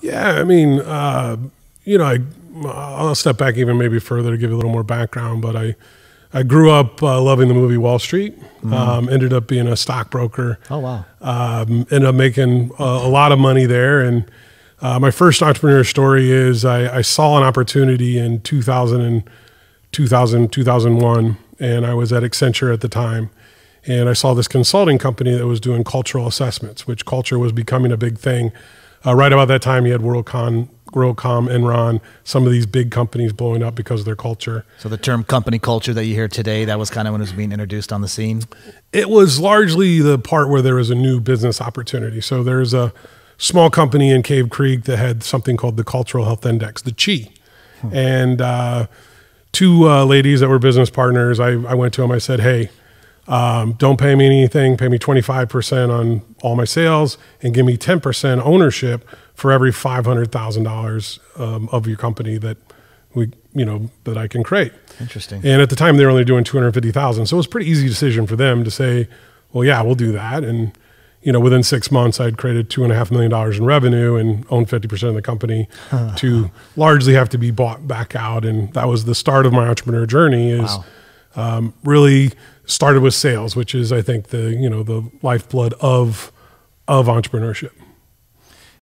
Yeah, I mean, uh, you know, I, I'll step back even maybe further to give you a little more background, but I, I grew up uh, loving the movie Wall Street. Um, ended up being a stockbroker. Oh wow. Um, ended up making a, a lot of money there. And uh, my first entrepreneur story is I, I saw an opportunity in 2000 and 2000, 2001, and I was at Accenture at the time. And I saw this consulting company that was doing cultural assessments, which culture was becoming a big thing. Uh, right about that time, you had WorldCon, WorldCom, Enron, some of these big companies blowing up because of their culture. So the term company culture that you hear today, that was kind of when it was being introduced on the scene. It was largely the part where there was a new business opportunity. So there's a small company in Cave Creek that had something called the Cultural Health Index, the CHI. And uh, two uh, ladies that were business partners, I, I went to them, I said, hey, um, don't pay me anything, pay me 25% on all my sales and give me 10% ownership for every $500,000 um, of your company that we, you know, that I can create. Interesting. And at the time, they were only doing two hundred fifty thousand, so it was a pretty easy decision for them to say, "Well, yeah, we'll do that." And you know, within six months, I'd created two and a half million dollars in revenue and owned fifty percent of the company. to largely have to be bought back out, and that was the start of my entrepreneur journey. Is Wow. Um, really started with sales, which is, I think, the you know the lifeblood of of entrepreneurship.